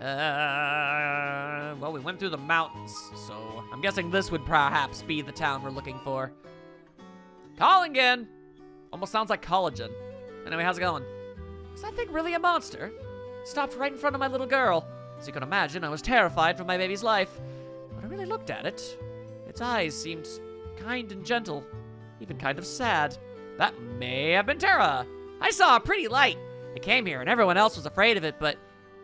Uh, well, we went through the mountains, so I'm guessing this would perhaps be the town we're looking for. Kohlingen! Almost sounds like collagen. Anyway, how's it going? Is that thing really a monster? Stopped right in front of my little girl. As you can imagine, I was terrified for my baby's life. When I really looked at it, its eyes seemed kind and gentle, even kind of sad. That may have been Terra. I saw a pretty light. It came here and everyone else was afraid of it, but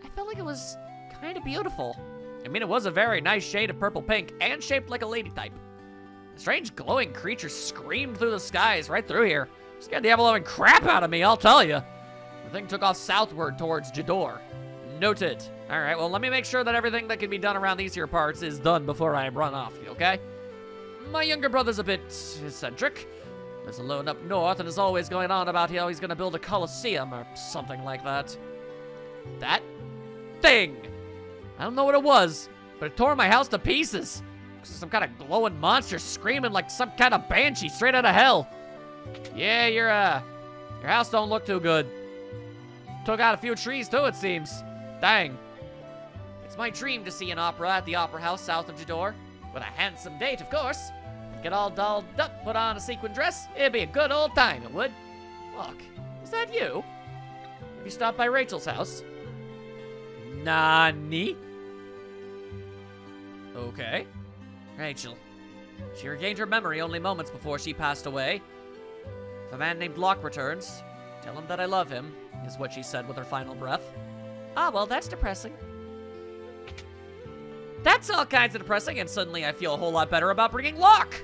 I felt like it was kind of beautiful. I mean, it was a very nice shade of purple pink and shaped like a lady type. A strange glowing creature screamed through the skies right through here. Scared the ever-loving crap out of me, I'll tell you. The thing took off southward towards Jidoor. Noted. All right, well, let me make sure that everything that can be done around these here parts is done before I run off, okay? My younger brother's a bit eccentric. Lives alone up north and is always going on about how he's gonna build a coliseum or something like that. That thing! I don't know what it was, but it tore my house to pieces. Some kind of glowing monster screaming like some kind of banshee straight out of hell. Yeah, your, uh, your house don't look too good. Took out a few trees too, it seems. Dang. It's my dream to see an opera at the Opera House south of Jidoor. With a handsome date, of course. Get all dolled up, put on a sequin dress. It'd be a good old time, it would. Look, is that you? Have you stopped by Rachel's house? Nani? Okay. Rachel. She regained her memory only moments before she passed away. If a man named Locke returns, tell him that I love him, is what she said with her final breath. Ah, well, that's depressing. That's all kinds of depressing, and suddenly I feel a whole lot better about bringing Locke!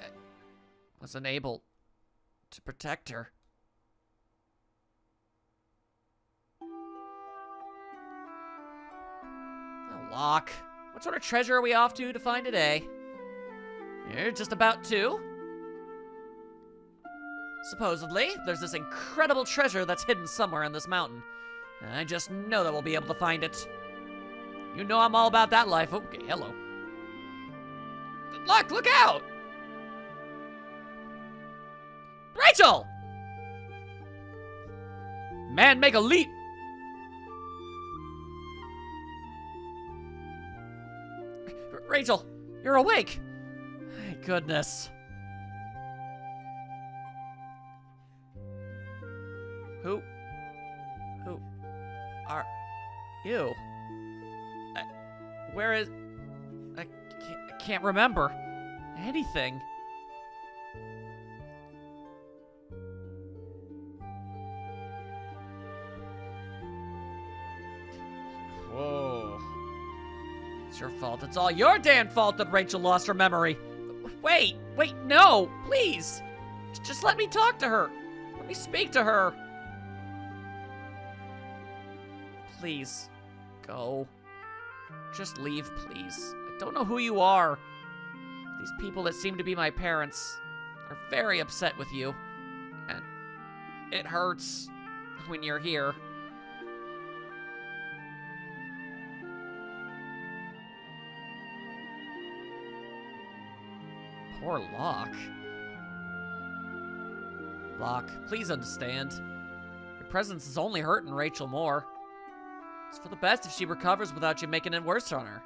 I wasn't able to protect her. Locke. What sort of treasure are we off to to find today? You're just about to. Supposedly, there's this incredible treasure that's hidden somewhere in this mountain. I just know that we'll be able to find it. You know I'm all about that life. Okay, hello. Look, look out! Rachel! Man, make a leap! Rachel, you're awake! My goodness. Who? Who are you? I, where is... I can't, I can't remember anything. It's your fault. It's all your damn fault that Rachel lost her memory. Wait, wait, no, please. Just let me talk to her. Let me speak to her. Please, go. Just leave, please. I don't know who you are. These people that seem to be my parents are very upset with you. And it hurts when you're here. Poor Locke. Locke, please understand. Your presence is only hurting Rachel more. It's for the best if she recovers without you making it worse on her.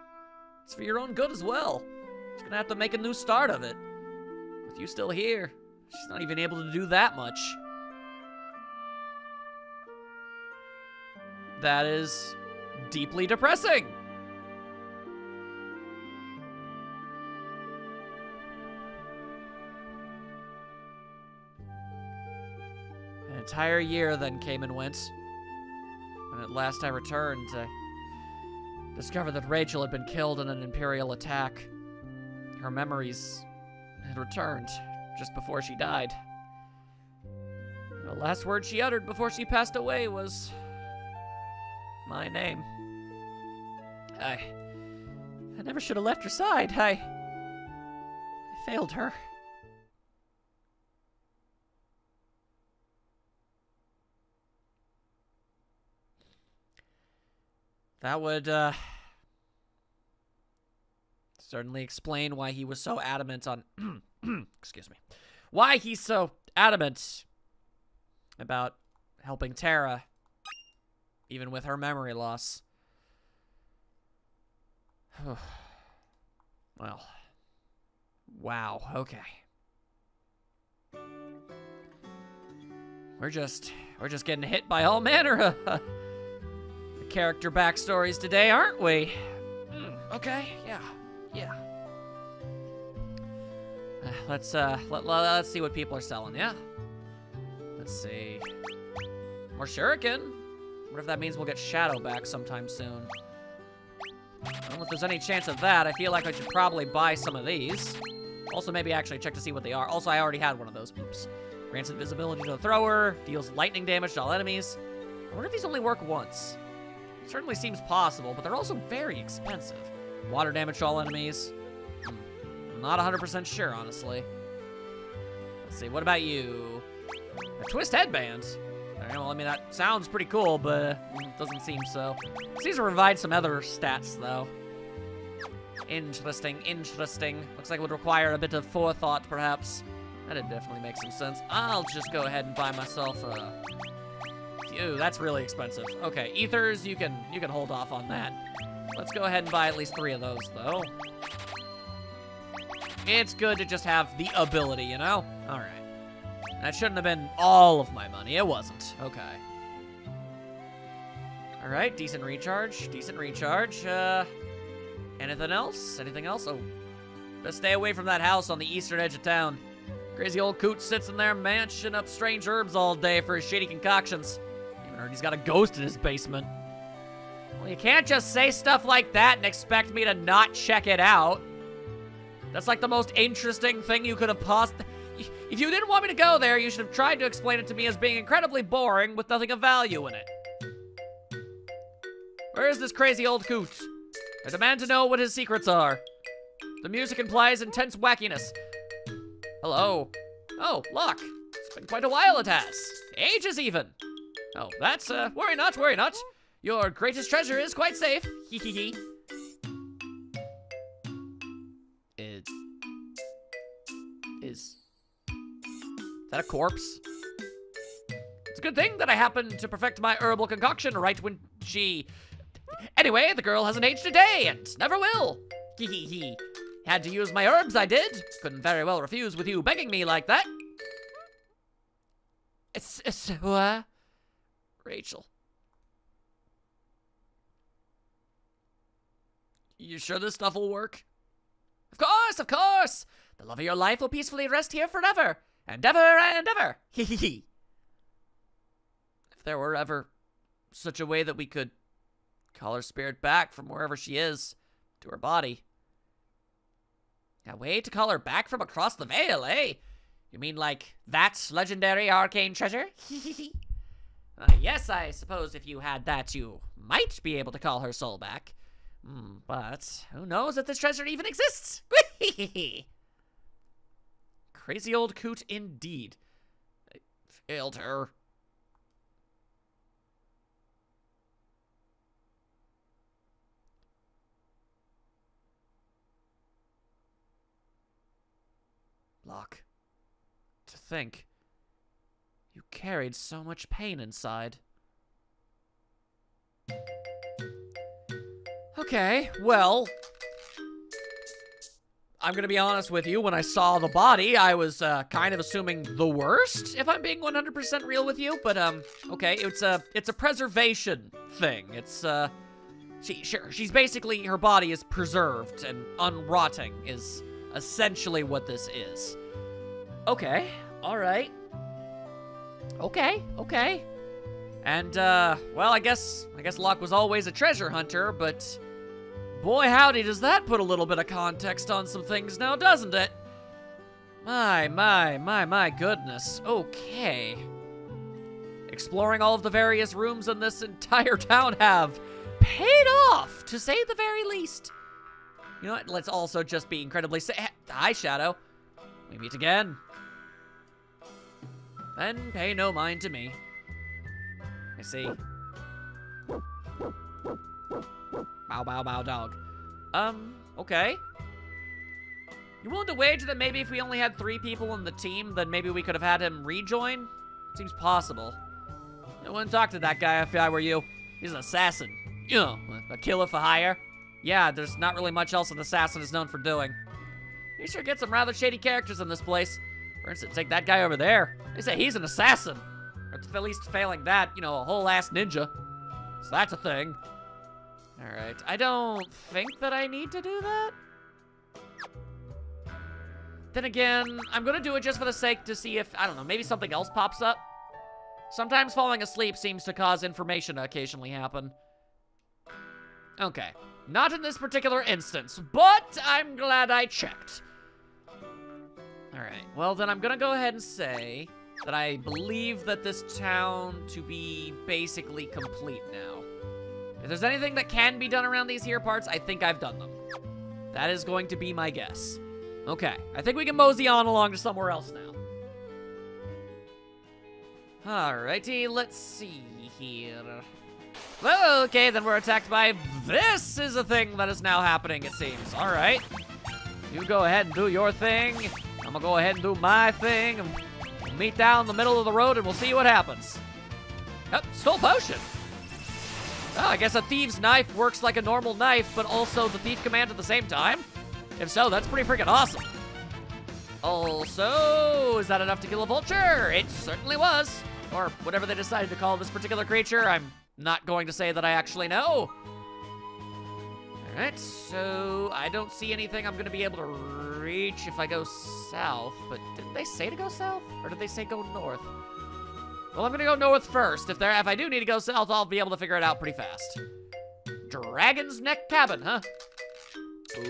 It's for your own good as well. She's gonna have to make a new start of it. With you still here, she's not even able to do that much. That is deeply depressing. Entire year then came and went. And at last I returned, I discovered that Rachel had been killed in an Imperial attack. Her memories had returned just before she died. The last word she uttered before she passed away was my name. I I never should have left her side. I I failed her. That would uh, certainly explain why he was so adamant on. excuse me. Why he's so adamant about helping Terra even with her memory loss. well. Wow, okay. We're just, we're just getting hit by all manner of character backstories today, aren't we? Mm, okay, yeah, yeah. Uh, let's, uh, let, let, let's see what people are selling, yeah? Let's see. More shuriken? What if that means we'll get Shadow back sometime soon? I don't know if there's any chance of that. I feel like I should probably buy some of these. Also, maybe actually check to see what they are. Also, I already had one of those. Oops. Grants invisibility to the thrower, deals lightning damage to all enemies. I wonder if these only work once. Certainly seems possible, but they're also very expensive. Water damage all enemies. Hmm. Not 100% sure, honestly. Let's see, what about you? A twist headband. Right, well, I mean, that sounds pretty cool, but doesn't seem so. Seems to provide some other stats, though. Interesting, interesting. Looks like it would require a bit of forethought, perhaps. That'd definitely make some sense. I'll just go ahead and buy myself a... Ew, that's really expensive. Okay, ethers, you can you can hold off on that. Let's go ahead and buy at least three of those, though. It's good to just have the ability, you know? All right. That shouldn't have been all of my money. It wasn't. Okay. All right, decent recharge. Decent recharge. Uh, anything else? Anything else? Oh, best stay away from that house on the eastern edge of town. Crazy old coot sits in there manching up strange herbs all day for his shady concoctions. Heard he's got a ghost in his basement. Well, you can't just say stuff like that and expect me to not check it out. That's like the most interesting thing you could have possibly... If you didn't want me to go there, you should have tried to explain it to me as being incredibly boring with nothing of value in it. Where is this crazy old coot? I demand to know what his secrets are. The music implies intense wackiness. Hello. Oh, Locke. It's been quite a while it has. Ages even. Oh, that's, uh, worry not, worry not. Your greatest treasure is quite safe. Hee hee hee. Is... Is... that a corpse? It's a good thing that I happened to perfect my herbal concoction right when she... Anyway, the girl hasn't aged a day and never will. Hee hee hee. Had to use my herbs, I did. Couldn't very well refuse with you begging me like that. It's, it's, uh, Rachel. You sure this stuff will work? Of course, of course! The love of your life will peacefully rest here forever, and ever and ever! Hee hee hee. If there were ever such a way that we could call her spirit back from wherever she is to her body. A way to call her back from across the veil, eh? You mean like that legendary arcane treasure? uh, yes, I suppose if you had that, you might be able to call her soul back. Mm, but who knows if this treasure even exists? Crazy old coot indeed. I failed her. Locke, to think carried so much pain inside. Okay, well, I'm gonna be honest with you. When I saw the body, I was uh, kind of assuming the worst, if I'm being 100% real with you. But um, okay, it's a it's a preservation thing. It's uh, she sure she's basically her body is preserved and unrotting is essentially what this is. Okay, all right. Okay, okay. And, uh, well, I guess, I guess Locke was always a treasure hunter, but boy howdy does that put a little bit of context on some things now, doesn't it? My, my, my, my goodness. Okay. Exploring all of the various rooms in this entire town have paid off, to say the very least. You know what? Let's also just be incredibly sa- Hi, Shadow. We meet again. Then pay no mind to me. I see. Bow, bow, bow, dog. Um, okay. You willing to wager that maybe if we only had three people on the team, then maybe we could have had him rejoin? Seems possible. I wouldn't talk to that guy if I were you. He's an assassin. You know, a killer for hire. Yeah, there's not really much else an assassin is known for doing. You sure get some rather shady characters in this place. For instance, take that guy over there. They say he's an assassin. Or at least failing that, you know, a whole ass ninja. So that's a thing. Alright, I don't think that I need to do that. Then again, I'm gonna do it just for the sake to see if, I don't know, maybe something else pops up. Sometimes falling asleep seems to cause information to occasionally happen. Okay, not in this particular instance, but I'm glad I checked. Alright, well then I'm gonna go ahead and say that I believe that this town to be basically complete now. If there's anything that can be done around these here parts, I think I've done them. That is going to be my guess. Okay, I think we can mosey on along to somewhere else now. Alrighty, let's see here. Well, okay, then we're attacked by... This is a thing that is now happening, it seems. Alright. You go ahead and do your thing. I'm gonna go ahead and do my thing. Meet down the middle of the road and we'll see what happens. Yep, stole potion. Oh, ah, I guess a thieves' knife works like a normal knife, but also the thief command at the same time? If so, that's pretty freaking awesome. Also, is that enough to kill a vulture? It certainly was. Or whatever they decided to call this particular creature. I'm not going to say that I actually know. Alright, so I don't see anything I'm going to be able to reach if I go south. But didn't they say to go south? Or did they say go north? Well, I'm to go north first. If, there, if I do need to go south, I'll be able to figure it out pretty fast. Dragon's Neck Cabin, huh?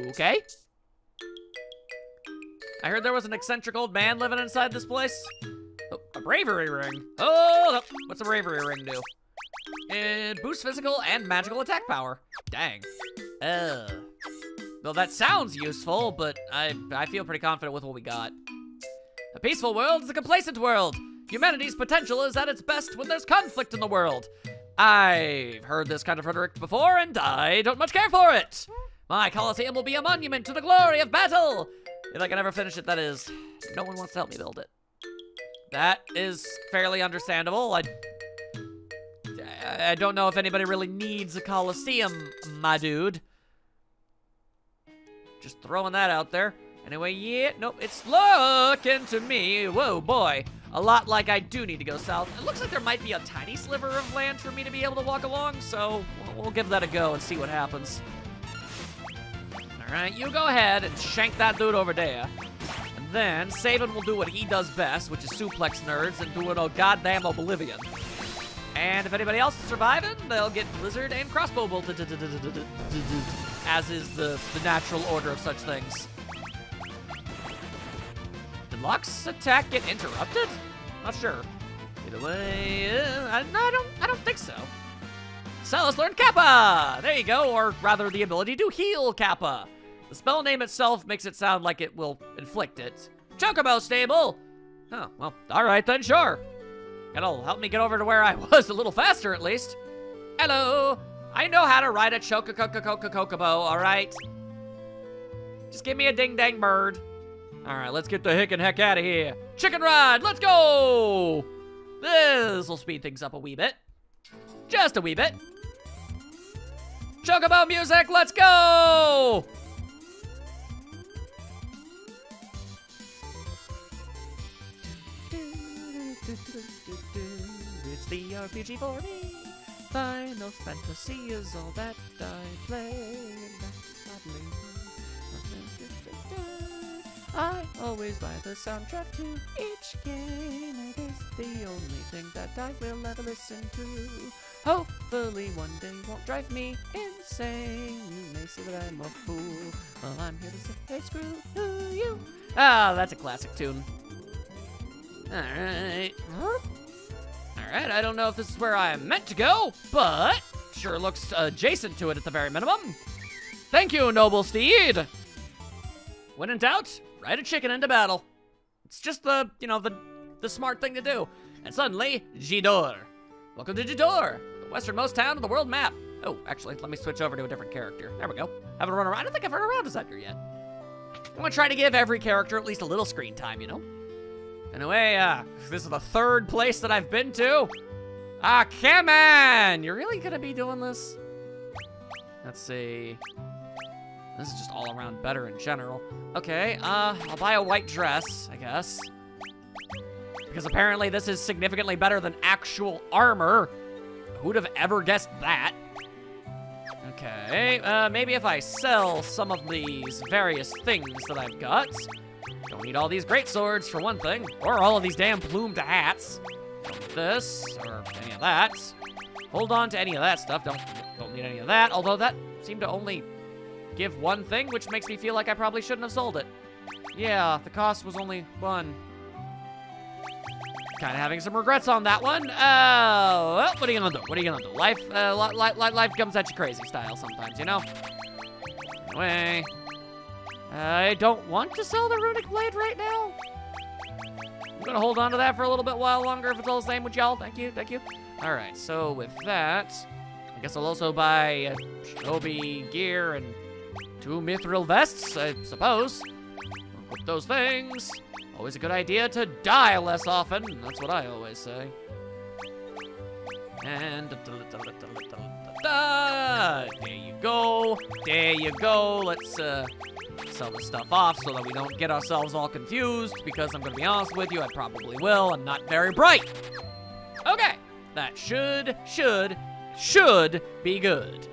Okay. I heard there was an eccentric old man living inside this place. Oh, a bravery ring. Oh, what's a bravery ring do? It boosts physical and magical attack power. Dang. Uh. Well, that sounds useful, but I, I feel pretty confident with what we got. A peaceful world is a complacent world. Humanity's potential is at its best when there's conflict in the world. I've heard this kind of rhetoric before, and I don't much care for it. My Coliseum will be a monument to the glory of battle. If I can ever finish it, that is. No one wants to help me build it. That is fairly understandable. I, I don't know if anybody really needs a Coliseum, my dude. Just throwing that out there. Anyway, yeah, nope, it's looking to me, whoa, boy, a lot like I do need to go south. It looks like there might be a tiny sliver of land for me to be able to walk along, so we'll give that a go and see what happens. All right, you go ahead and shank that dude over there. And then Sabin will do what he does best, which is suplex nerds and do it all goddamn oblivion. And if anybody else is surviving, they'll get Blizzard and Crossbow bolted, as is the, the natural order of such things. Did Locke's attack get interrupted? Not sure. Either way, uh, I, no, I don't, I don't think so. Celes learned Kappa! There you go, or rather the ability to heal Kappa. The spell name itself makes it sound like it will inflict it. Chocobo stable! Oh, well, alright then, sure. It'll help me get over to where I was a little faster, at least. Hello! I know how to ride a chococococococobo, alright? Just give me a ding-dang bird. Alright, let's get the hick and heck out of here. Chicken ride, let's go! This'll speed things up a wee bit. Just a wee bit. Chocobo music, let's go! RPG for me. Final Fantasy is all that I play. I always buy the soundtrack to each game. It is the only thing that I will ever listen to. Hopefully one day won't drive me insane. You may say that I'm a fool. Well, I'm here to say, hey, screw you. Ah, that's a classic tune. Alright. Alright, I don't know if this is where I am meant to go, but sure looks adjacent to it at the very minimum. Thank you, noble steed. When in doubt, ride a chicken into battle. It's just the, you know, the, the smart thing to do. And suddenly, Jidoor. Welcome to Jidoor, the westernmost town of the world map. Oh, actually, let me switch over to a different character. There we go. Haven't run around. I don't think I've run around as Edgar yet. I'm gonna try to give every character at least a little screen time, you know? Anyway, uh, this is the third place that I've been to. Ah, come on! You're really gonna be doing this? Let's see. This is just all around better in general. Okay, uh, I'll buy a white dress, I guess. Because apparently this is significantly better than actual armor. Who'd have ever guessed that? Okay, uh, maybe if I sell some of these various things that I've got. Don't need all these great swords, for one thing. Or all of these damn plumed hats. Don't this, or any of that. Hold on to any of that stuff. Don't, don't need any of that, although that seemed to only give one thing, which makes me feel like I probably shouldn't have sold it. Yeah, the cost was only one. Kind of having some regrets on that one. Oh, well, what are you gonna do? What are you gonna do? Life, uh, li li life comes at you crazy style sometimes, you know? Anyway, I don't want to sell the runic blade right now. I'm gonna hold on to that for a little bit while longer if it's all the same with y'all. Thank you, thank you. All right, so with that, I guess I'll also buy uh, shinobi gear and two mithril vests, I suppose. With those things. Always a good idea to die less often. That's what I always say. And da, da, da, there you go. There you go. Let's uh, sell this stuff off so that we don't get ourselves all confused. Because I'm gonna be honest with you, I probably will. I'm not very bright. Okay, that should, should, should be good.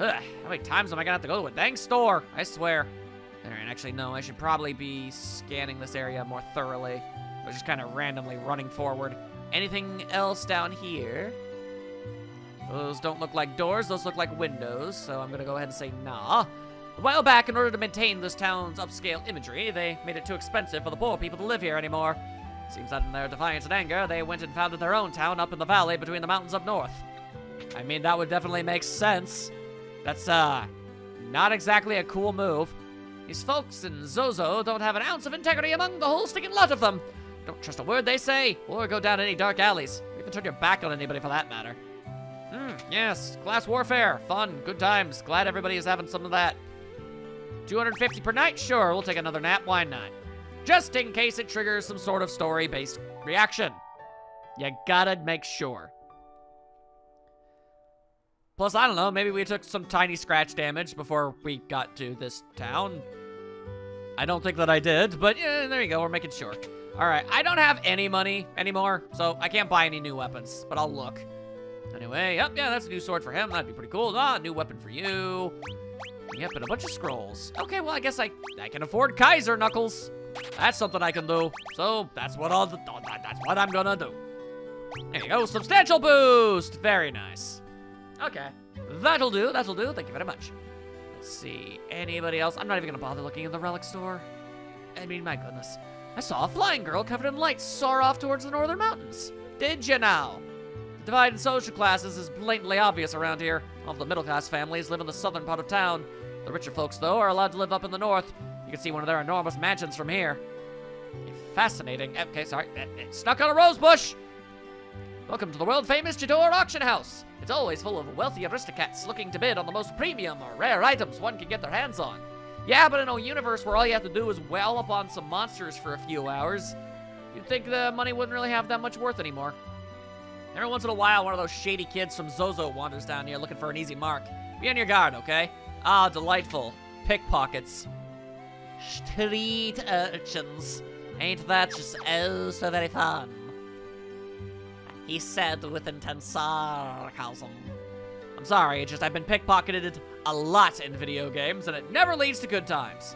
Ugh, how many times am I gonna have to go to a dang store? I swear. Alright, actually, no, I should probably be scanning this area more thoroughly. I was just kind of randomly running forward. Anything else down here? Those don't look like doors, those look like windows, so I'm gonna go ahead and say nah. A while back, in order to maintain this town's upscale imagery, they made it too expensive for the poor people to live here anymore. Seems that in their defiance and anger, they went and founded their own town up in the valley between the mountains up north. I mean, that would definitely make sense. That's, uh, not exactly a cool move. These folks in Zozo don't have an ounce of integrity among the whole stinking lot of them. Don't trust a word they say, or go down any dark alleys. Or even turn your back on anybody for that matter. Hmm, yes, class warfare. Fun, good times. Glad everybody is having some of that. 250 per night? Sure, we'll take another nap. Why not? Just in case it triggers some sort of story-based reaction. You gotta make sure. Plus, I don't know, maybe we took some tiny scratch damage before we got to this town. I don't think that I did, but yeah, there you go, we're making sure. All right, I don't have any money anymore, so I can't buy any new weapons, but I'll look. Anyway, yep, yeah, that's a new sword for him. That'd be pretty cool. Ah, new weapon for you. Yep, and a bunch of scrolls. Okay, well, I guess I, I can afford Kaiser Knuckles. That's something I can do. So that's what I'll, that's what I'm gonna do. There you go, substantial boost. Very nice. Okay. That'll do, that'll do. Thank you very much. Let's see. Anybody else? I'm not even gonna bother looking in the relic store. I mean, my goodness. I saw a flying girl covered in lights soar off towards the northern mountains. Did you now? The divide in social classes is blatantly obvious around here. All the middle class families live in the southern part of town. The richer folks, though, are allowed to live up in the north. You can see one of their enormous mansions from here. Fascinating. Eh, okay, sorry. Eh, eh, it, it stuck on a rose bush. Welcome to the world-famous Jidoor Auction House. It's always full of wealthy aristocrats looking to bid on the most premium or rare items one can get their hands on. Yeah, but in a universe where all you have to do is well up on some monsters for a few hours, you'd think the money wouldn't really have that much worth anymore. Every once in a while, one of those shady kids from Zozo wanders down here looking for an easy mark. Be on your guard, okay? Ah, delightful. Pickpockets. Street urchins. Ain't that just oh so very fun? He said with intense sarcasm. I'm sorry, it's just I've been pickpocketed a lot in video games, and it never leads to good times.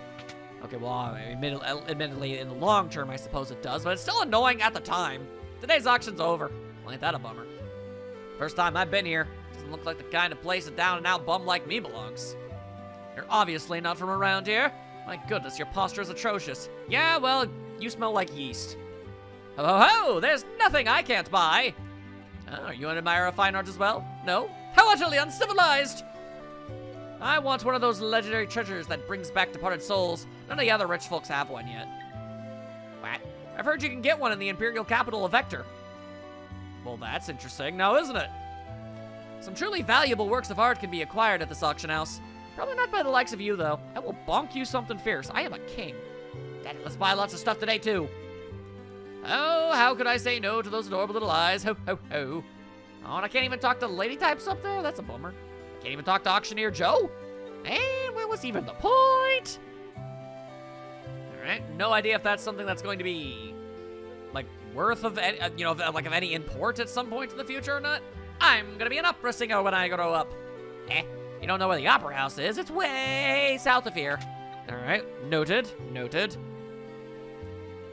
Okay, well, admittedly, in the long term, I suppose it does, but it's still annoying at the time. Today's auction's over. Well, ain't that a bummer? First time I've been here. Doesn't look like the kind of place a down-and-out bum like me belongs. You're obviously not from around here. My goodness, your posture is atrocious. Yeah, well, you smell like yeast. Ho ho ho! There's nothing I can't buy! Oh, are you an admirer of fine art as well? No? How utterly uncivilized! I want one of those legendary treasures that brings back departed souls. None of the other rich folks have one yet. What? I've heard you can get one in the imperial capital of Vector. Well, that's interesting now, isn't it? Some truly valuable works of art can be acquired at this auction house. Probably not by the likes of you, though. I will bonk you something fierce. I am a king. Daddy, let's buy lots of stuff today, too. Oh, how could I say no to those adorable little eyes? Ho, ho, ho. Oh, and I can't even talk to lady types up there? That's a bummer. I can't even talk to Auctioneer Joe? And what was even the point? Alright, no idea if that's something that's going to be, like, worth of, any, uh, you know, like, of any import at some point in the future or not. I'm gonna be an opera singer when I grow up. Eh, you don't know where the opera house is. It's way south of here. Alright, noted, noted.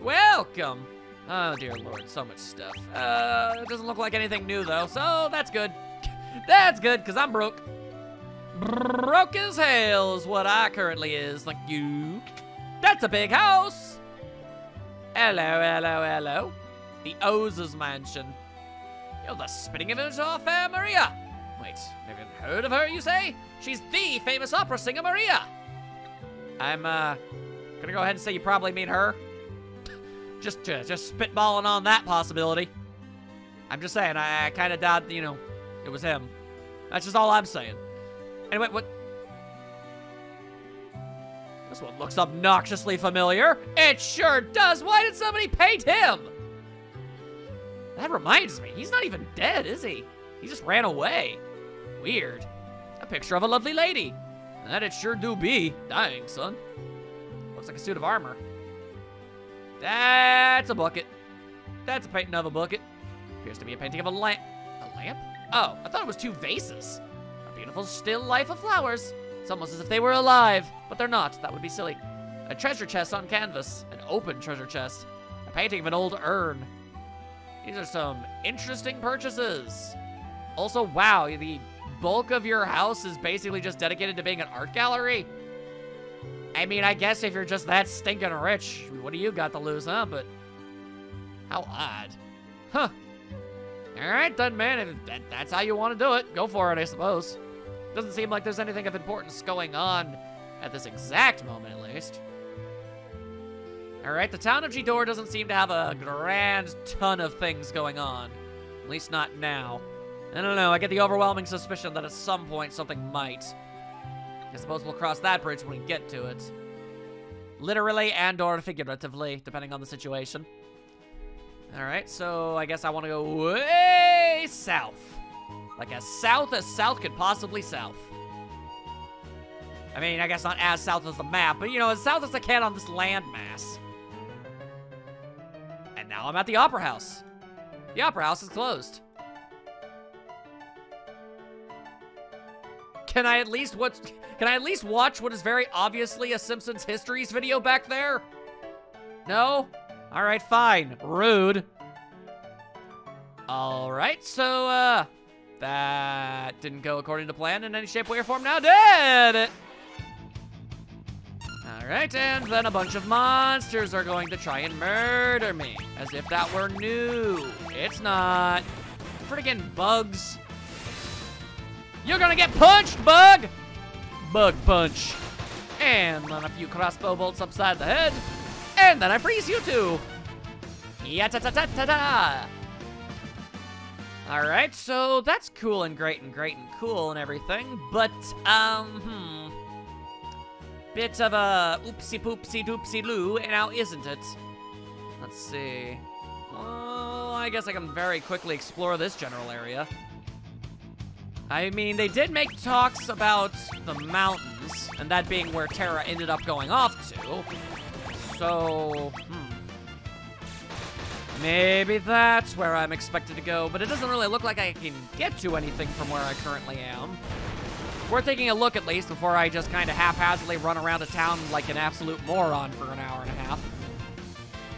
Welcome. Oh, dear lord, so much stuff. Uh, it doesn't look like anything new, though, so that's good. that's good, because I'm broke. Broke as hell is what I currently is, like you. That's a big house. Hello, hello, hello. The Owzer's mansion. You're the spitting image of Fair Maria. Wait, haven't heard of her, you say? She's the famous opera singer Maria. I'm, uh, gonna go ahead and say you probably mean her. just, uh, just spitballing on that possibility. I'm just saying, I, I kind of doubt, you know, it was him. That's just all I'm saying. Anyway, what? This one looks obnoxiously familiar. It sure does. Why did somebody paint him? That reminds me, he's not even dead, is he? He just ran away. Weird. A picture of a lovely lady. That it sure do be. Dying, son. Looks like a suit of armor. That's a bucket. That's a painting of a bucket. Appears to be a painting of a lamp. A lamp? Oh, I thought it was two vases. A beautiful still life of flowers. It's almost as if they were alive, but they're not. That would be silly. A treasure chest on canvas. An open treasure chest. A painting of an old urn. These are some interesting purchases. Also, wow, the bulk of your house is basically just dedicated to being an art gallery. I mean, I guess if you're just that stinking rich, what do you got to lose, huh? But how odd. Huh. All right, then, man. If that, that's how you want to do it, go for it, I suppose. Doesn't seem like there's anything of importance going on at this exact moment, at least. All right, the town of Jidoor doesn't seem to have a grand ton of things going on. At least not now. I don't know, I get the overwhelming suspicion that at some point something might. I suppose we'll cross that bridge when we get to it. Literally and or figuratively, depending on the situation. Alright, so I guess I want to go way south. Like as south as south could possibly south. I mean, I guess not as south as the map, but you know, as south as I can on this landmass. And now I'm at the Opera House. The Opera House is closed. Can I at least what? Can I at least watch what is very obviously a Simpsons Histories video back there? No? All right, fine. Rude. All right, so uh, that didn't go according to plan in any shape, way, or form. Now did it? All right, and then a bunch of monsters are going to try and murder me, as if that were new. It's not. Friggin' bugs. You're gonna get punched, bug! Bug punch. And then a few crossbow bolts upside the head. And then I freeze you two. Yeah ta ta ta ta ta. Alright, so that's cool and great and great and cool and everything, but, um, hmm. Bit of a oopsie poopsie doopsie loo, now isn't it? Let's see. Well, I guess I can very quickly explore this general area. I mean, they did make talks about the mountains, and that being where Terra ended up going off to. So, hmm. Maybe that's where I'm expected to go, but it doesn't really look like I can get to anything from where I currently am. We're taking a look at least before I just kind of haphazardly run around a town like an absolute moron for an hour and a half.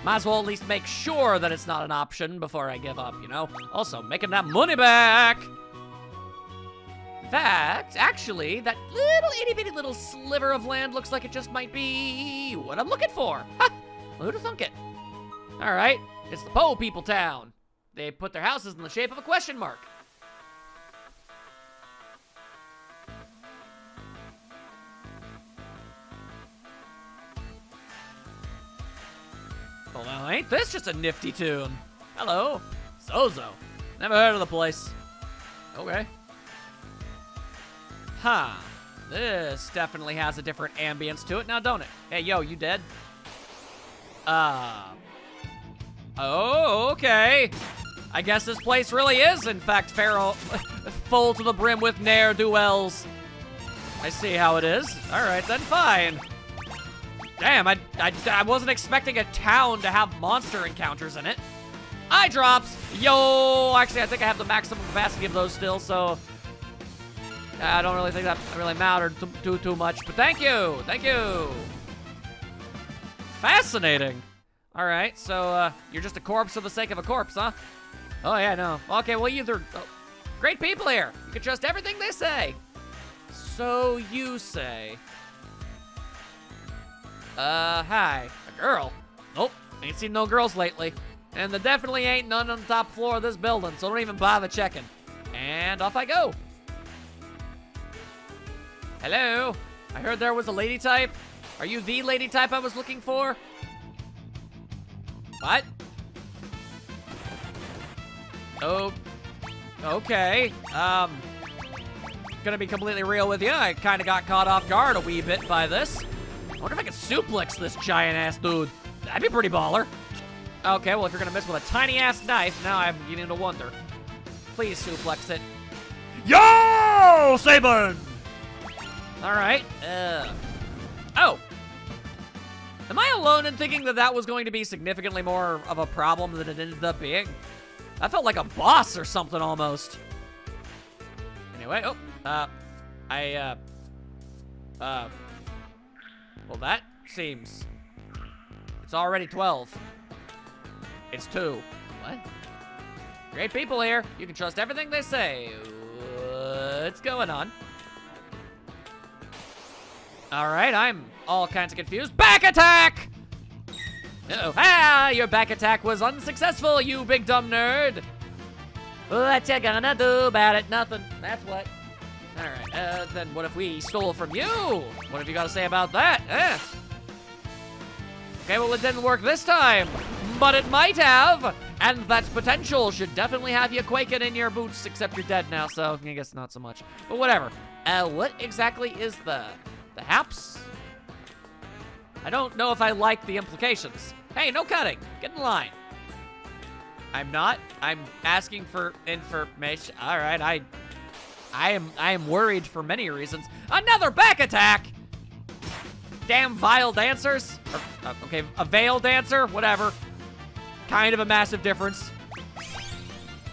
Might as well at least make sure that it's not an option before I give up, you know? Also, making that money back! Fact, actually, that little itty bitty little sliver of land looks like it just might be what I'm looking for. Ha! Who'd have thunk it? All right, it's the Po People Town. They put their houses in the shape of a question mark. Well, ain't this just a nifty tune? Hello, Zozo. Never heard of the place. Okay. Huh. This definitely has a different ambience to it now, don't it? Hey, yo, you dead? Uh. Oh, okay. I guess this place really is, in fact, Pharaoh, full to the brim with ne'er-do-wells. I see how it is. All right, then fine. Damn, I, I, I wasn't expecting a town to have monster encounters in it. Eye drops. Yo, actually, I think I have the maximum capacity of those still, so I don't really think that really mattered too, too, much. But thank you, thank you. Fascinating. All right, so uh, you're just a corpse for the sake of a corpse, huh? Oh yeah, no. Okay, well either. Oh, great people here. You can trust everything they say. So you say. Uh, hi. A girl? Nope. Ain't seen no girls lately. And there definitely ain't none on the top floor of this building, so don't even bother checking. And off I go. Hello? I heard there was a lady type. Are you the lady type I was looking for? What? Oh, okay. Um, gonna be completely real with you. I kind of got caught off guard a wee bit by this. I wonder if I could suplex this giant-ass dude. That'd be pretty baller. Okay, well, if you're gonna miss with a tiny-ass knife, now I'm beginning to wonder. Please suplex it. Yo, Sabin! All right. Uh. Oh. Am I alone in thinking that that was going to be significantly more of a problem than it ended up being? That felt like a boss or something almost. Anyway, oh, uh, I, uh, uh, well, that seems, it's already 12. It's 2. What? Great people here. You can trust everything they say. What's going on? All right, I'm all kinds of confused. Back attack! Uh oh Ah, your back attack was unsuccessful, you big dumb nerd. What you gonna do about it? Nothing. That's what. All right, uh, then what if we stole from you? What have you got to say about that? Eh. Okay, well, it didn't work this time, but it might have. And that potential should definitely have you quaking in your boots, except you're dead now, so I guess not so much. But whatever. Uh, what exactly is the, the haps? I don't know if I like the implications. Hey, no cutting. Get in line. I'm not. I'm asking for information. All right, I, I am, I am worried for many reasons. Another back attack. Damn vile dancers. Or, uh, okay, a veil dancer, whatever. Kind of a massive difference.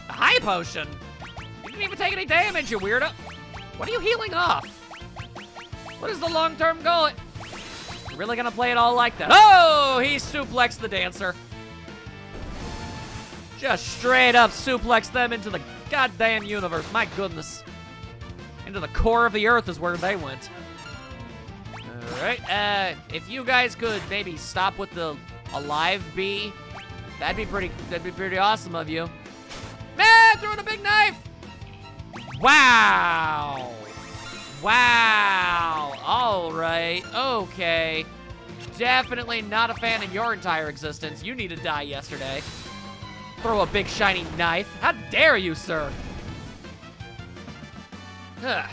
A high potion. You didn't even take any damage, you weirdo. What are you healing off? What is the long-term goal? Really gonna play it all like that? Oh, he suplexed the dancer. Just straight up suplex them into the goddamn universe. My goodness. Into the core of the earth is where they went. All right, uh, if you guys could maybe stop with the alive bee, that'd be pretty, that'd be pretty awesome of you. Man, throwing a big knife! Wow! Wow! All right, okay. Definitely not a fan of your entire existence. You need to die yesterday. Throw a big shiny knife. How dare you, sir? Huh.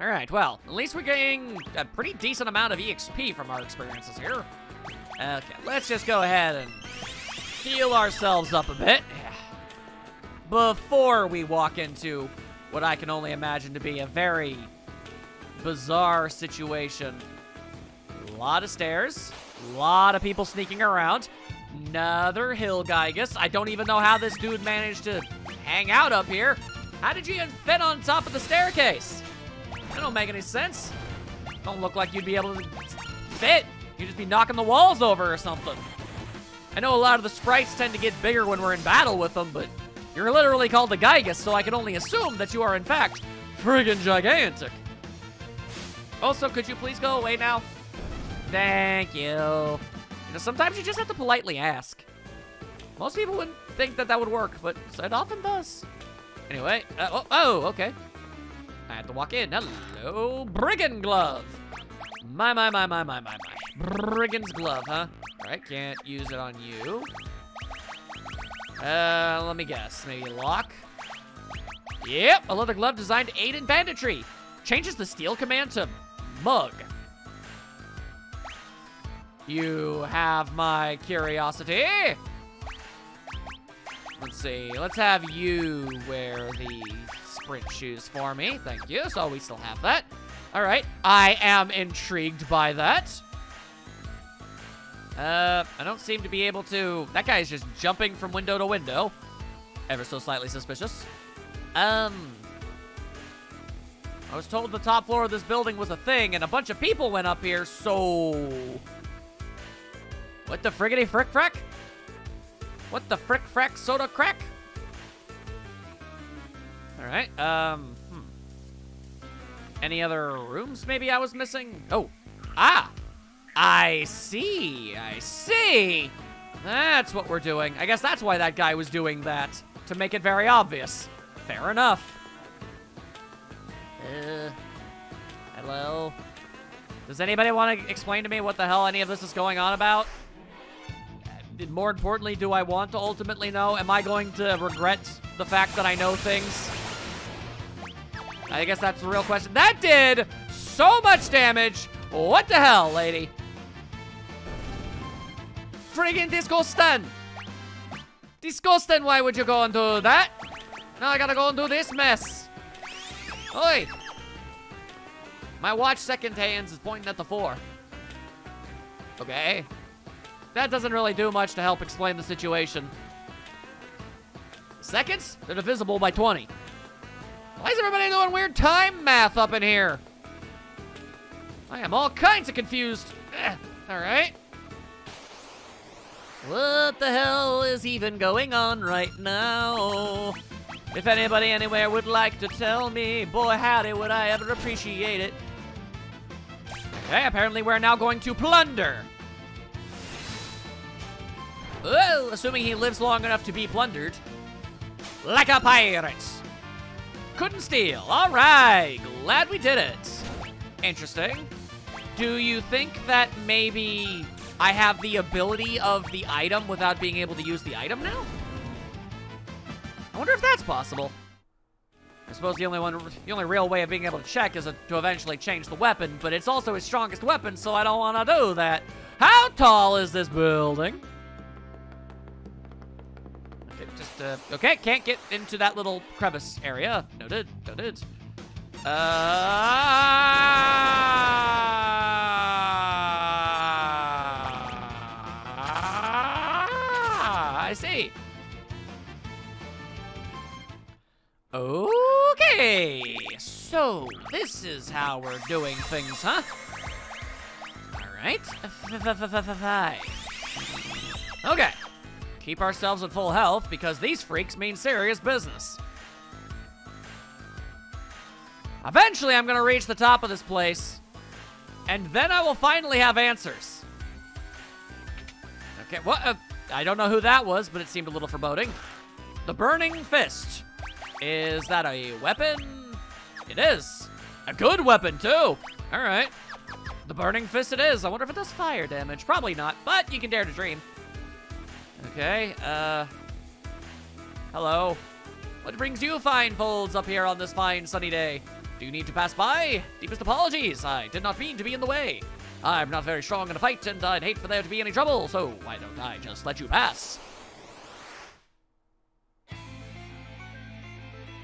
All right, well, at least we're getting a pretty decent amount of EXP from our experiences here. Okay, let's just go ahead and heal ourselves up a bit. Before we walk into what I can only imagine to be a very bizarre situation. A lot of stairs, a lot of people sneaking around. Another hill Gigas. I don't even know how this dude managed to hang out up here. How did you even fit on top of the staircase? That don't make any sense. Don't look like you'd be able to fit. You'd just be knocking the walls over or something. I know a lot of the sprites tend to get bigger when we're in battle with them, but you're literally called the Gigas, so I can only assume that you are, in fact, friggin' gigantic. Also, could you please go away now? Thank you. You know, sometimes you just have to politely ask. Most people wouldn't think that that would work, but it often does. Anyway, uh, oh, oh, okay. I had to walk in. Hello, brigand glove. My, my, my, my, my, my, my. Brigand's glove, huh? All right, can't use it on you. Uh, let me guess. Maybe Locke? Yep, a leather glove designed to aid in banditry. Changes the steal command to mug. You have my curiosity. Let's see. Let's have you wear the sprint shoes for me. Thank you. So we still have that. All right. I am intrigued by that. Uh, I don't seem to be able to... That guy is just jumping from window to window. Ever so slightly suspicious. Um... I was told the top floor of this building was a thing, and a bunch of people went up here, so... What the friggity frick frack? What the frick frack soda crack? Alright, um, hmm. Any other rooms maybe I was missing? Oh, ah! I see, I see! That's what we're doing. I guess that's why that guy was doing that. To make it very obvious. Fair enough. Uh, hello? Does anybody want to explain to me what the hell any of this is going on about? Uh, more importantly, do I want to ultimately know? Am I going to regret the fact that I know things? I guess that's the real question. That did so much damage. What the hell, lady? Friggin' disgusting. Disgusting, why would you go and do that? Now I gotta go and do this mess. Oi! My watch second hands is pointing at the four. Okay. That doesn't really do much to help explain the situation. Seconds? They're divisible by 20. Why is everybody doing weird time math up in here? I am all kinds of confused. All right. What the hell is even going on right now? If anybody anywhere would like to tell me, boy howdy would I ever appreciate it. Okay, apparently we're now going to plunder. Oh, assuming he lives long enough to be plundered. Like a pirate. Couldn't steal. All right, glad we did it. Interesting. Do you think that maybe I have the ability of the item without being able to use the item now? I wonder if that's possible. I suppose the only one, the only real way of being able to check is to eventually change the weapon, but it's also his strongest weapon, so I don't want to do that. How tall is this building? Okay, just, uh, okay, can't get into that little crevice area. Noted, noted. Uh, so this is how we're doing things, huh? All right. Okay. Keep ourselves at full health because these freaks mean serious business. Eventually, I'm gonna reach the top of this place, and then I will finally have answers. Okay, what? Uh, I don't know who that was, but it seemed a little foreboding. The Burning Fist. Is that a weapon? It is. A good weapon, too. All right. The Burning Fist it is. I wonder if it does fire damage. Probably not, but you can dare to dream. Okay, uh... Hello. What brings you fine folds up here on this fine sunny day? Do you need to pass by? Deepest apologies. I did not mean to be in the way. I'm not very strong in a fight, and I'd hate for there to be any trouble, so why don't I just let you pass?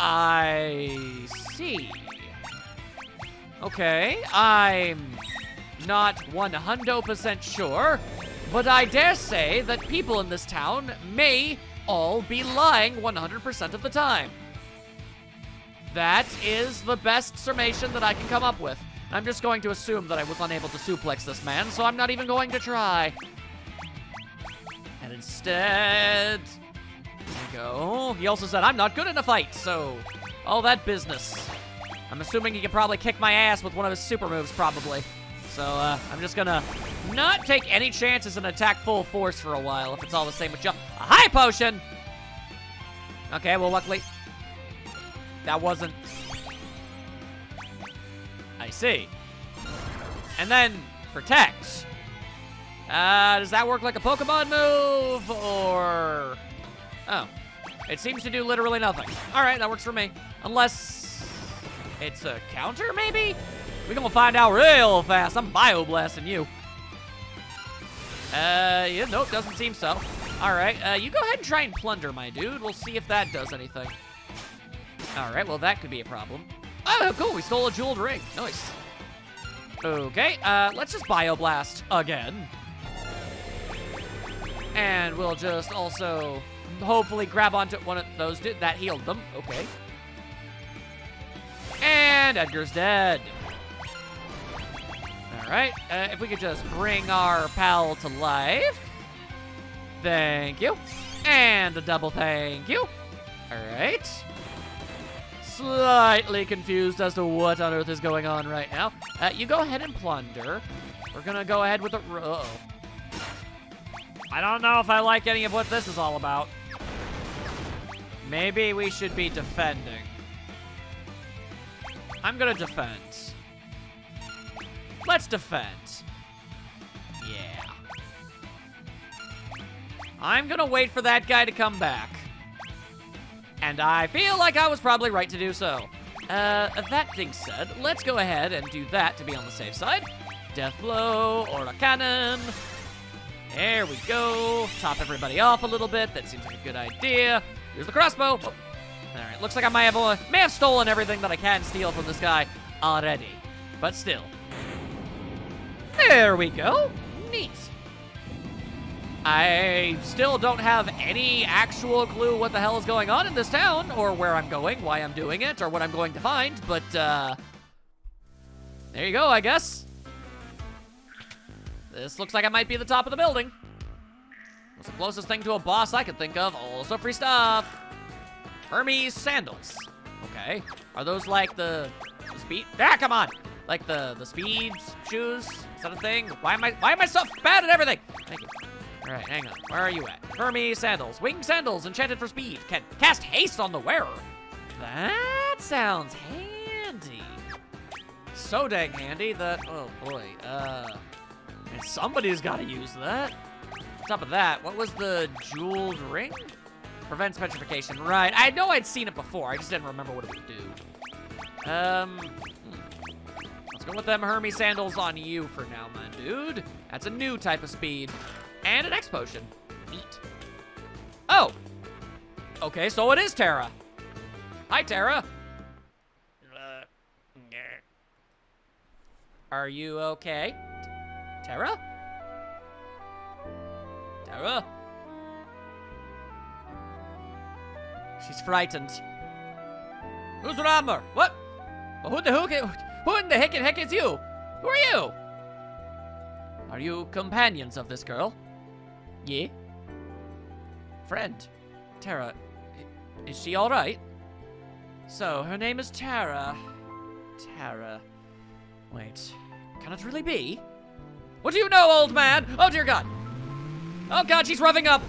I see. Okay, I'm not 100% sure, but I dare say that people in this town may all be lying 100% of the time. That is the best summation that I can come up with. I'm just going to assume that I was unable to suplex this man, so I'm not even going to try. And instead... Go. He also said I'm not good in a fight, so... All that business. I'm assuming he can probably kick my ass with one of his super moves, probably. So, uh, I'm just gonna not take any chances and attack full force for a while, if it's all the same with you. A high potion! Okay, well, luckily... That wasn't... I see. And then, protect. Uh, does that work like a Pokemon move, or... Oh. It seems to do literally nothing. All right, that works for me. Unless it's a counter, maybe? We're gonna find out real fast. I'm bioblasting you. Uh, yeah, nope, doesn't seem so. All right, uh, you go ahead and try and plunder, my dude. We'll see if that does anything. All right, well, that could be a problem. Oh, cool, we stole a jeweled ring. Nice. Okay, uh, let's just Bioblast again. And we'll just also hopefully grab onto one of those. That healed them? Okay. And Edgar's dead. All right. Uh, if we could just bring our pal to life. Thank you. And a double thank you. All right. Slightly confused as to what on earth is going on right now. Uh, you go ahead and plunder. We're gonna go ahead with the. Uh oh. I don't know if I like any of what this is all about. Maybe we should be defending. I'm gonna defend. Let's defend. Yeah. I'm gonna wait for that guy to come back. And I feel like I was probably right to do so. Uh, that being said, let's go ahead and do that to be on the safe side. Death blow, or a cannon. There we go. Top everybody off a little bit. That seems like a good idea. Here's the crossbow. Oh. All right, looks like I may have, uh, may have stolen everything that I can steal from this guy already. But still. There we go. Neat. I still don't have any actual clue what the hell is going on in this town, or where I'm going, why I'm doing it, or what I'm going to find, but, uh... There you go, I guess. This looks like it might be the top of the building. It's the closest thing to a boss I could think of. Also free stuff. Hermes sandals. Okay. Are those like the, the speed? Ah, come on. Like the the speed shoes? Is that a thing? Why am I why am I so bad at everything? Thank you. All right, hang on. Where are you at? Hermes sandals. Wing sandals enchanted for speed. Can cast haste on the wearer. That sounds handy. So dang handy that, oh boy. Uh, and somebody's got to use that. On top of that, what was the jeweled ring? Prevents petrification. Right. I know I'd seen it before. I just didn't remember what it would do. Um, hmm. let's go with them Hermes sandals on you for now, my dude. That's a new type of speed. And an X potion. Neat. Oh. Okay, so it is Terra. Hi, Terra. Uh, Are you okay? Terra? Terra? She's frightened. Who's Ramuh? What? Well, who the who, who in the heck and heck is you? Who are you? Are you companions of this girl? Yeah. Friend, Tara, is she all right? So, her name is Tara. Tara. Wait, can it really be? What do you know, old man? Oh, dear God. Oh, God, she's roughing up.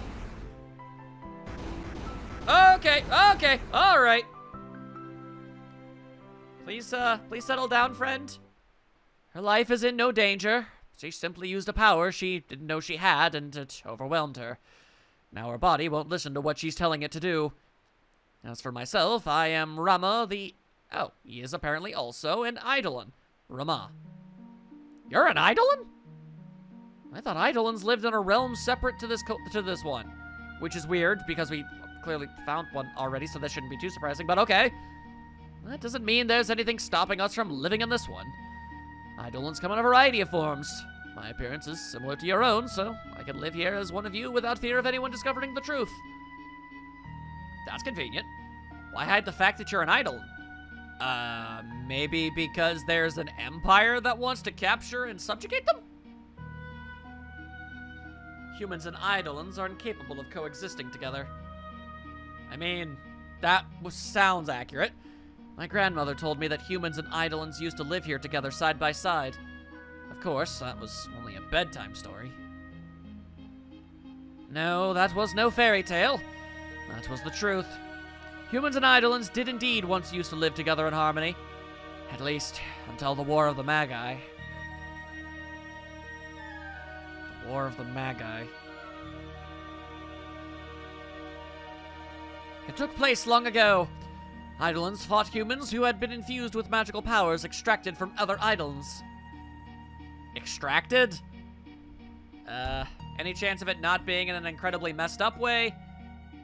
Okay, okay, all right. Please, uh, please settle down, friend. Her life is in no danger. She simply used a power she didn't know she had, and it overwhelmed her. Now her body won't listen to what she's telling it to do. As for myself, I am Ramuh the... Oh, he is apparently also an Eidolon. Ramuh. You're an Eidolon? I thought Eidolons lived in a realm separate to this to this one. Which is weird, because we clearly found one already, so that shouldn't be too surprising, but okay. That doesn't mean there's anything stopping us from living in this one. Eidolons come in a variety of forms. My appearance is similar to your own, so I can live here as one of you without fear of anyone discovering the truth. That's convenient. Why hide the fact that you're an Eidolon? Uh, maybe because there's an empire that wants to capture and subjugate them? Humans and Eidolons are incapable of coexisting together. I mean, that was, sounds accurate. My grandmother told me that humans and Eidolons used to live here together side by side. Of course, that was only a bedtime story. No, that was no fairy tale. That was the truth. Humans and Eidolons did indeed once used to live together in harmony. At least, until the War of the Magi. War of the Magi. It took place long ago. Eidolons fought humans who had been infused with magical powers extracted from other Eidolons. Extracted? Uh, any chance of it not being in an incredibly messed up way?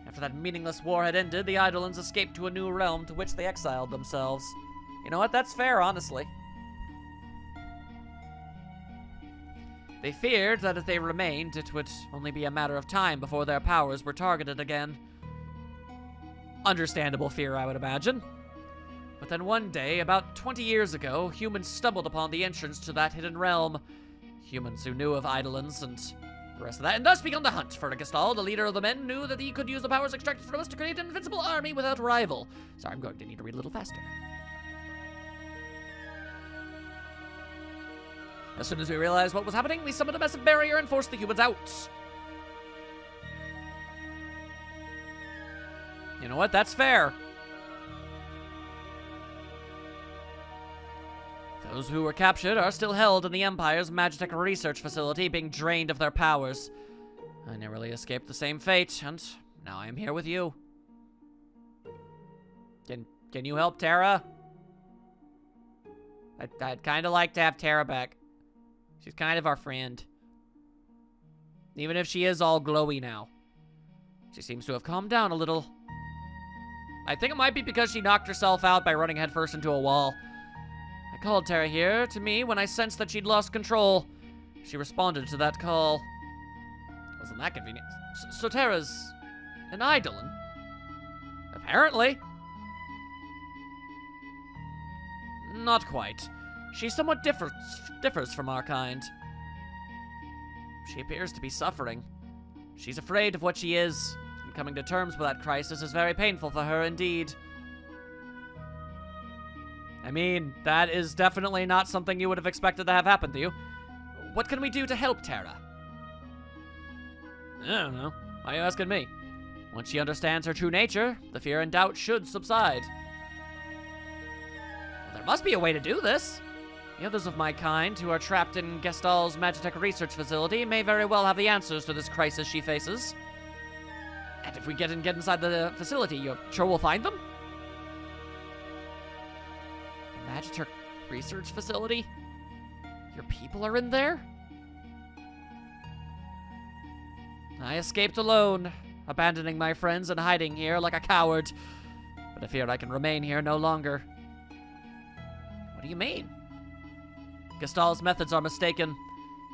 After that meaningless war had ended, the Eidolons escaped to a new realm to which they exiled themselves. You know what? That's fair, honestly. They feared that if they remained, it would only be a matter of time before their powers were targeted again. Understandable fear, I would imagine. But then one day, about 20 years ago, humans stumbled upon the entrance to that hidden realm. Humans who knew of Eidolons and the rest of that, and thus began the hunt for Gestahl. The leader of the men knew that he could use the powers extracted from us to create an invincible army without rival. Sorry, I'm going to need to read a little faster. As soon as we realized what was happening, we summoned a massive barrier and forced the humans out. You know what? That's fair. Those who were captured are still held in the Empire's Magitech research facility, being drained of their powers. I narrowly escaped the same fate, and now I am here with you. Can can you help Tara? I'd, I'd kind of like to have Tara back. She's kind of our friend. Even if she is all glowy now. She seems to have calmed down a little. I think it might be because she knocked herself out by running headfirst into a wall. I called Terra here to me when I sensed that she'd lost control. She responded to that call. Wasn't that convenient? S so Terra's an Eidolon? Apparently. Not quite. She somewhat differs, differs from our kind. She appears to be suffering. She's afraid of what she is, and coming to terms with that crisis is very painful for her indeed. I mean, that is definitely not something you would have expected to have happen to you. What can we do to help Terra? I don't know. Why are you asking me? Once she understands her true nature, the fear and doubt should subside. Well, there must be a way to do this. The others of my kind, who are trapped in Gestahl's Magitech research facility, may very well have the answers to this crisis she faces. And if we get and get inside the facility, you're sure we'll find them? Magitech research facility? Your people are in there? I escaped alone, abandoning my friends and hiding here like a coward. But I fear I can remain here no longer. What do you mean? Gestahl's methods are mistaken.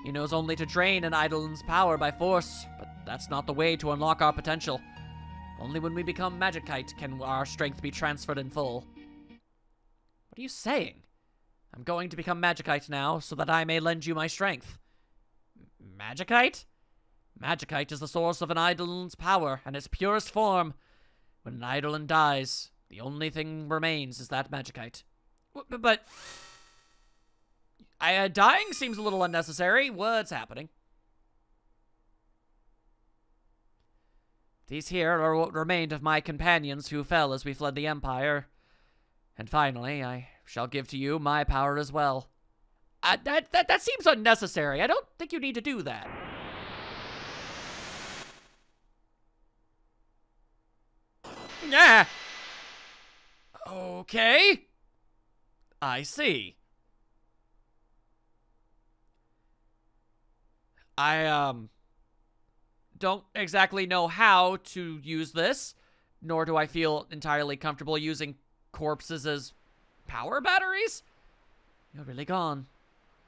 He knows only to drain an Eidolon's power by force, but that's not the way to unlock our potential. Only when we become Magicite can our strength be transferred in full. What are you saying? I'm going to become Magicite now, so that I may lend you my strength. Magicite? Magicite is the source of an Eidolon's power, and its purest form. When an Eidolon dies, the only thing remains is that Magicite. But, but I, uh, dying seems a little unnecessary. What's happening? These here are what remained of my companions who fell as we fled the Empire. And finally, I shall give to you my power as well. Uh, that, that, that seems unnecessary. I don't think you need to do that. Yeah. Okay. I see. I, um, don't exactly know how to use this, nor do I feel entirely comfortable using corpses as power batteries. You're really gone,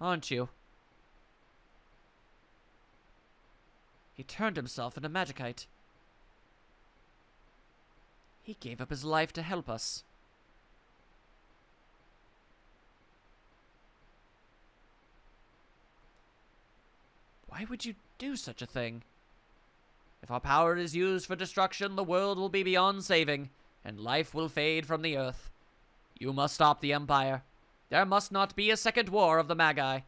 aren't you? He turned himself into Magicite. He gave up his life to help us. Why would you do such a thing? If our power is used for destruction, the world will be beyond saving, and life will fade from the earth. You must stop the Empire. There must not be a second war of the Magi.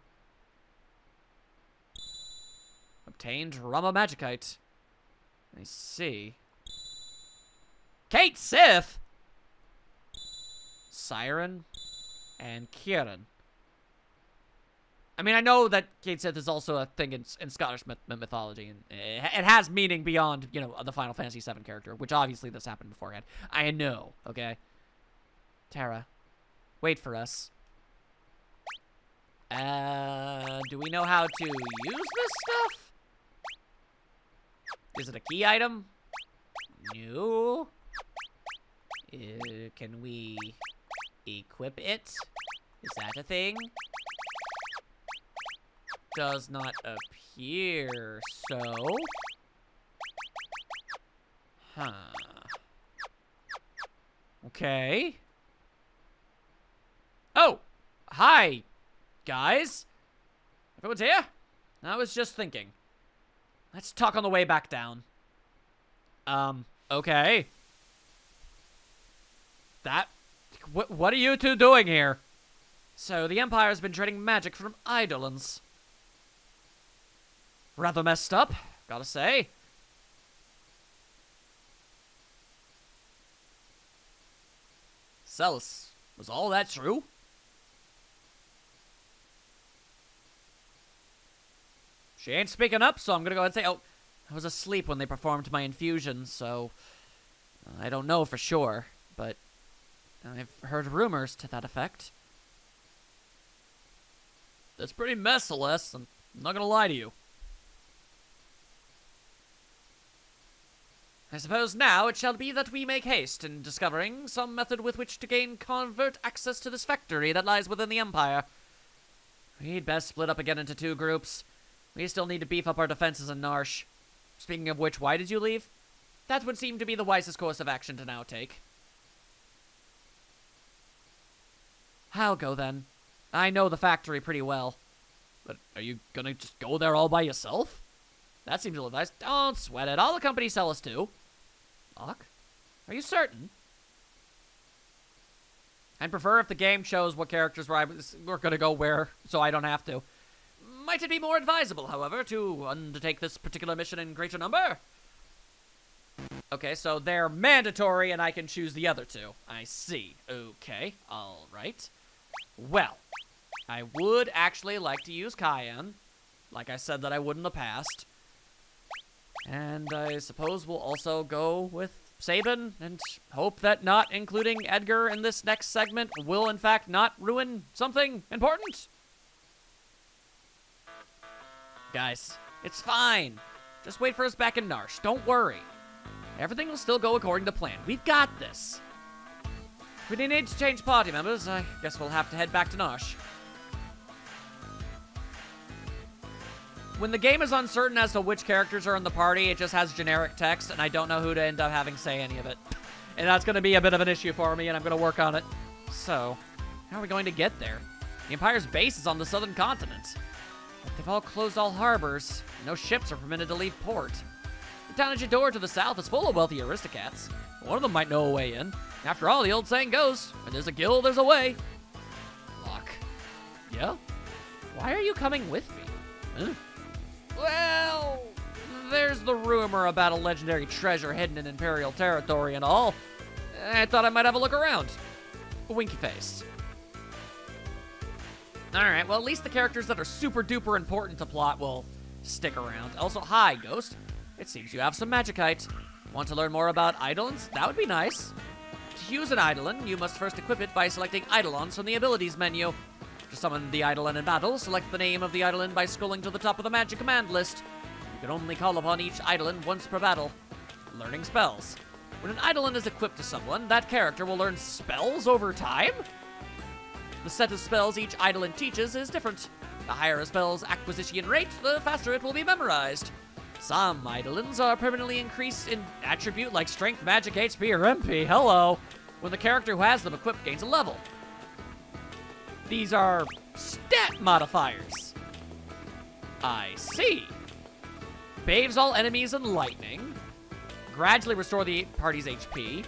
Obtained Ramuh Magicite. I see. Cait Sith! Siren and Kirin. I mean, I know that Sith is also a thing in, in Scottish myth mythology, and it, has meaning beyond, you know, the Final Fantasy VII character, which obviously this happened beforehand. I know, okay? Tara, wait for us. Uh, do we know how to use this stuff? Is it a key item? No. Uh, can we equip it? Is that a thing? Does not appear so. Huh. Okay. Oh! Hi, guys. Everyone's here? I was just thinking. Let's talk on the way back down. Um, okay. That... What, what are you two doing here? So, the Empire's been trading magic from Eidolons. Rather messed up, gotta say. Celes, was all that true? She ain't speaking up, so I'm gonna go ahead and say, oh, I was asleep when they performed my infusion, so uh, I don't know for sure, but I've heard rumors to that effect. That's pretty merciless, I'm not gonna lie to you. I suppose now it shall be that we make haste in discovering some method with which to gain convert access to this factory that lies within the Empire. We'd best split up again into two groups. We still need to beef up our defenses in Narshe. Speaking of which, why did you leave? That would seem to be the wisest course of action to now take. I'll go then. I know the factory pretty well. But are you gonna just go there all by yourself? That seems a little nice. Don't sweat it. All the companies sell us too. Locke? Are you certain? I'd prefer if the game shows what characters were, were gonna go where, so I don't have to. Might it be more advisable, however, to undertake this particular mission in greater number? Okay, so they're mandatory and I can choose the other two. I see. Okay, alright. Well, I would actually like to use Cayenne, like I said that I would in the past. And I suppose we'll also go with Sabin and hope that not including Edgar in this next segment will in fact not ruin something important. Guys, it's fine. Just wait for us back in Narshe. Don't worry. Everything will still go according to plan. We've got this. If we need to change party members, I guess we'll have to head back to Narshe. When the game is uncertain as to which characters are in the party, it just has generic text, and I don't know who to end up having say any of it. And that's going to be a bit of an issue for me, and I'm going to work on it. So, how are we going to get there? The Empire's base is on the southern continent. They've all closed all harbors. No ships are permitted to leave port. The town of Jidoor to the south is full of wealthy aristocrats. One of them might know a way in. After all, the old saying goes, when there's a guild, there's a way. Locke. Yeah? Why are you coming with me? Huh? Well, there's the rumor about a legendary treasure hidden in Imperial territory and all. I thought I might have a look around. Winky face. Alright, well, at least the characters that are super duper important to plot will stick around. Also, hi, Ghost. It seems you have some Magicite. Want to learn more about Eidolons? That would be nice. To use an Eidolon, you must first equip it by selecting Eidolons from the abilities menu. To summon the Eidolon in battle, select the name of the Eidolon by scrolling to the top of the magic command list. You can only call upon each Eidolon once per battle. Learning spells. When an Eidolon is equipped to someone, that character will learn spells over time? The set of spells each Eidolon teaches is different. The higher a spell's acquisition rate, the faster it will be memorized. Some Eidolons are permanently increased in attribute like strength, magic, HP, or MP. Hello! When the character who has them equipped gains a level. These are stat modifiers. I see. Baves all enemies in lightning. Gradually restore the party's HP.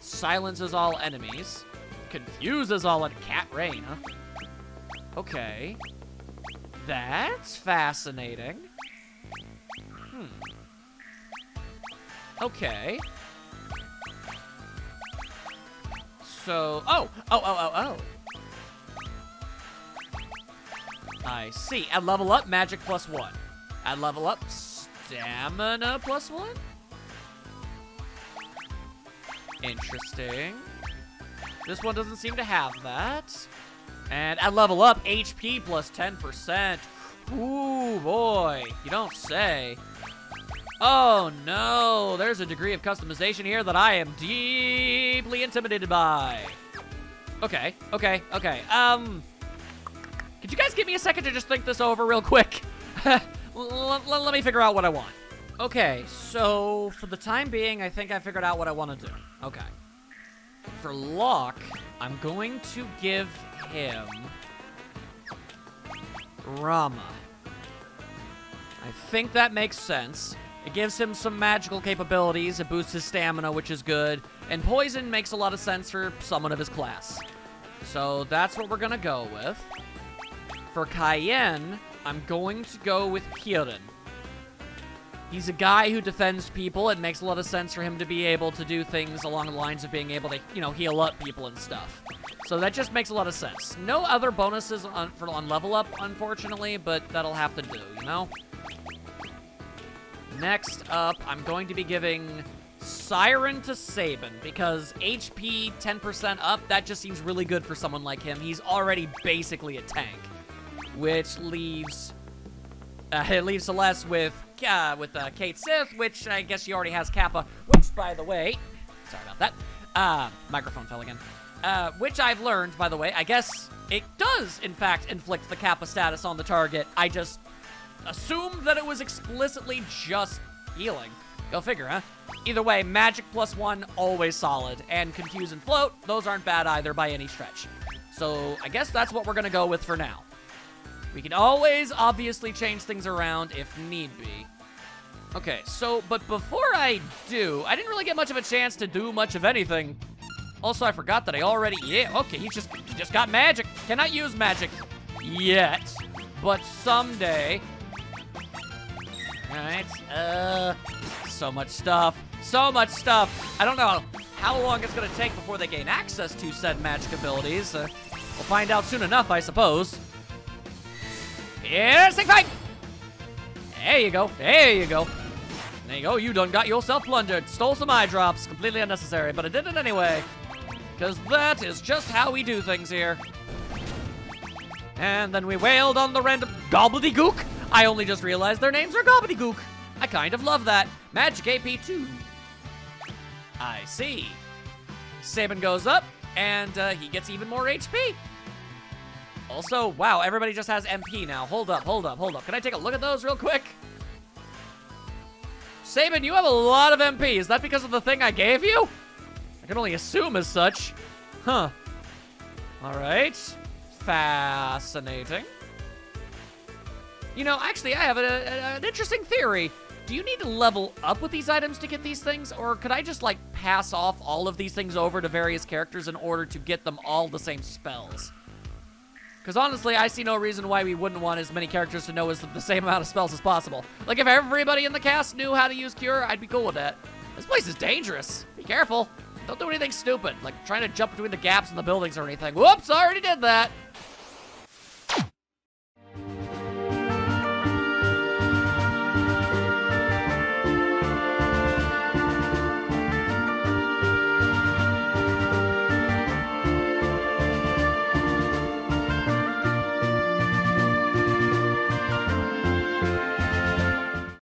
Silences all enemies. Confuses all in cat rain, huh? Okay. That's fascinating. Hmm. Okay. So, oh, oh, oh, oh, oh. I see. At level up, magic plus one. At level up, stamina plus one? Interesting. This one doesn't seem to have that. And at level up, HP plus 10%. Ooh, boy. You don't say. Oh no, there's a degree of customization here that I am deeply intimidated by. Okay, okay, okay. Um, could you guys give me a second to just think this over real quick? let me figure out what I want. Okay, so for the time being, I think I figured out what I want to do. Okay. For Locke, I'm going to give him Ramuh. I think that makes sense. It gives him some magical capabilities, it boosts his stamina, which is good, and Poison makes a lot of sense for someone of his class. So that's what we're gonna go with. For Cayenne, I'm going to go with Kirin. He's a guy who defends people. It makes a lot of sense for him to be able to do things along the lines of being able to, you know, heal up people and stuff. So that just makes a lot of sense. No other bonuses on, for, on level up, unfortunately, but that'll have to do, you know? Next up, I'm going to be giving Siren to Sabin because HP 10% up, that just seems really good for someone like him. He's already basically a tank, which leaves uh, it leaves Celeste with uh, with uh, Cait Sith, which I guess she already has Kappa, which, by the way, sorry about that, uh, microphone fell again, uh, which I've learned, by the way, I guess it does, in fact, inflict the Kappa status on the target. I just assumed that it was explicitly just healing. Go figure, huh? Either way, magic plus one, always solid. And confuse and float, those aren't bad either by any stretch. So I guess that's what we're gonna go with for now. We can always obviously change things around if need be. Okay, so, but before I do, I didn't really get much of a chance to do much of anything. Also, I forgot that I already, yeah, okay, he just, he just got magic. Cannot use magic yet, but someday Alright, uh, so much stuff. So much stuff. I don't know how long it's gonna take before they gain access to said magic abilities. Uh, we'll find out soon enough, I suppose. Here's Sig Fight! There you go. There you go. There you go. You done got yourself plundered. Stole some eye drops. Completely unnecessary, but I did it anyway. Because that is just how we do things here. And then we wailed on the random gobbledygook. I only just realized their names are gobbledygook. I kind of love that. Magic AP 2. I see. Sabin goes up, and uh, he gets even more HP. Also, wow, everybody just has MP now. Hold up, hold up, hold up. Can I take a look at those real quick? Sabin, you have a lot of MP. Is that because of the thing I gave you? I can only assume as such. Huh. All right. Fascinating. You know, actually, I have a, a, an interesting theory. Do you need to level up with these items to get these things? Or could I just, like, pass off all of these things over to various characters in order to get them all the same spells? Because honestly, I see no reason why we wouldn't want as many characters to know as the same amount of spells as possible. Like, if everybody in the cast knew how to use Cure, I'd be cool with that. This place is dangerous. Be careful. Don't do anything stupid, like trying to jump between the gaps in the buildings or anything. Whoops, I already did that.